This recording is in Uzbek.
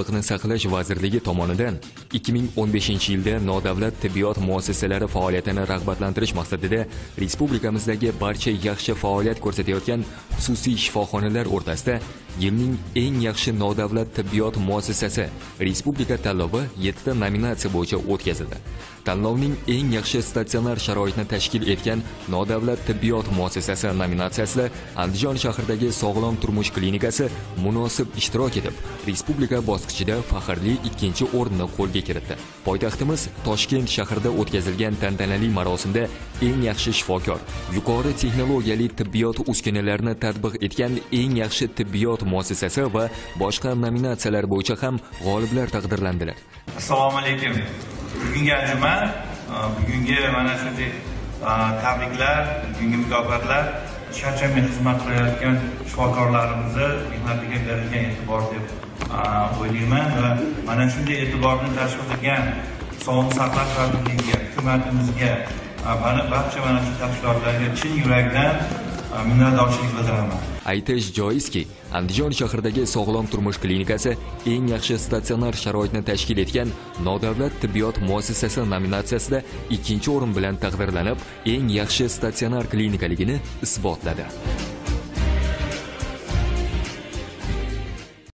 sog'liqni saqlash vazirligi tomonidan 2015 yilda nodavlat tibbiyot muassasalari faoliyatini rag'batlantirish maqsadida respublikamizdagi barcha yaxshi faoliyat ko'rsatayotgan xususiy shifoxonalar o'rtasida yilning eng yaxshi nodavlat tibbiyot muassasasi respublika tanlovi 7 ta nominatsiya bo'yicha o'tkazildi. Tanlovning eng yaxshi statsionar sharoitni tashkil etgan nodavlat tibbiyot muassasasi nominatsiyasida Andijon shahridagi Sog'lom turmush klinikasi munosib ishtirok etib, respublika bosqichida faxrli ikkinchi o'rinni qo'lga kiritdi. Poytaxtimiz Toshkent shahrida o'tkazilgan tantanali marosimda eng yaxshi shifokor, yuqori texnologiyali tibbiyot uskunalarini tatbiq etgan eng yaxshi tibbiyot muassasasi va boshqa nominatsiyalar bo'yicha ham g'oliblar taqdirlandilar. assalomu alaykum bugungi anjuman e, bugungi mana shunday e, tabriklar bugungi mukofotlar. Charchamay xizmat qilayotgan shifokorlarimizni mehnatiga berilgan e'tibor deb e, o'ylayman va mana shunday e'tiborni tashkil qilgan sog'liqni saqlash vazirligiga hukumatimizga barcha mana shu tashkilotlarga chin yurakdan minnatdorchilik bildiraman Aytish joizki, Andijon shahridagi Sog'lom turmush klinikasi eng yaxshi statsionar sharoitni tashkil etgan nodavlat tibbiyot muassasasi nominatsiyasida ikkinchi o'rin bilan taqdirlanib, eng yaxshi statsionar klinikaligini isbotladi.